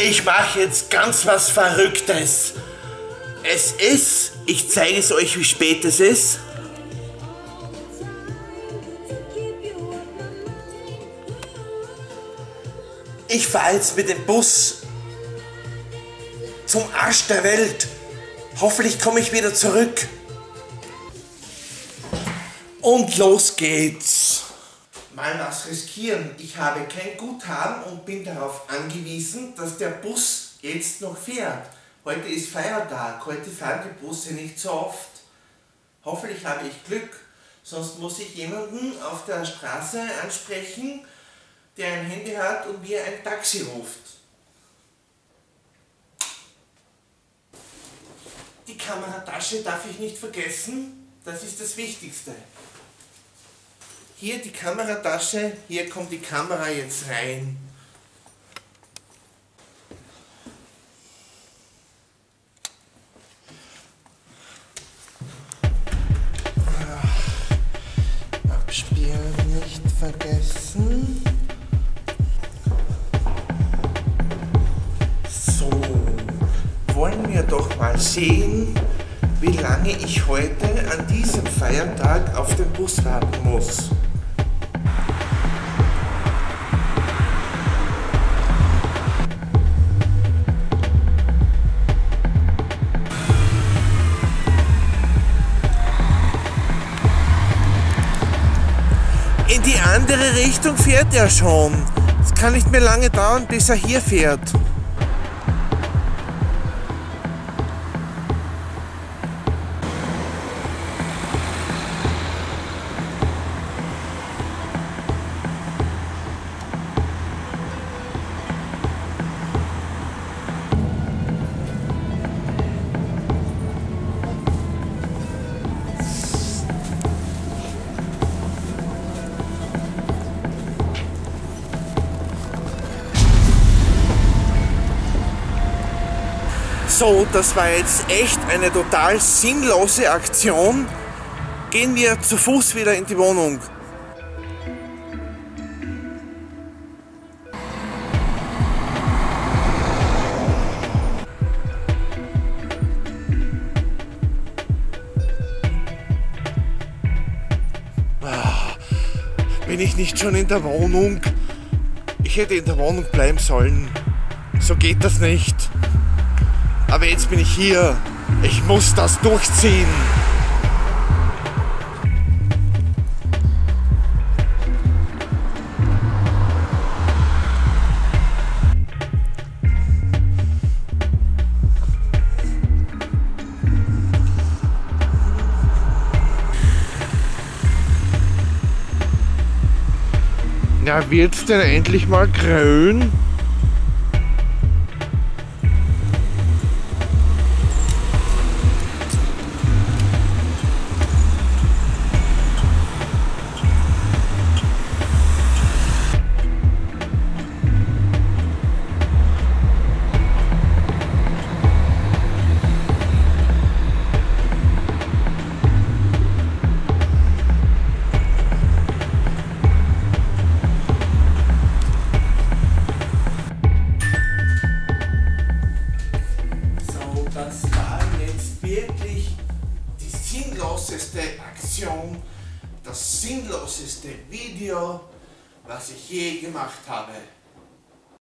Ich mache jetzt ganz was Verrücktes. Es ist, ich zeige es euch, wie spät es ist. Ich fahre jetzt mit dem Bus zum Arsch der Welt. Hoffentlich komme ich wieder zurück. Und los geht's. Mal was riskieren. Ich habe kein Guthaben und bin darauf angewiesen, dass der Bus jetzt noch fährt. Heute ist Feiertag, heute fahren die Busse nicht so oft. Hoffentlich habe ich Glück, sonst muss ich jemanden auf der Straße ansprechen, der ein Handy hat und mir ein Taxi ruft. Die Kameratasche darf ich nicht vergessen, das ist das Wichtigste. Hier die Kameratasche, hier kommt die Kamera jetzt rein. Abspielen nicht vergessen. So, wollen wir doch mal sehen, wie lange ich heute an diesem Feiertag auf den Bus warten muss. In die andere Richtung fährt er schon. Es kann nicht mehr lange dauern, bis er hier fährt. So, das war jetzt echt eine total sinnlose Aktion. Gehen wir zu Fuß wieder in die Wohnung. Ah, Bin ich nicht schon in der Wohnung? Ich hätte in der Wohnung bleiben sollen. So geht das nicht. Aber jetzt bin ich hier. Ich muss das durchziehen. Ja, wird's denn endlich mal grün? Sinnloseste Aktion, das sinnloseste Video, was ich je gemacht habe.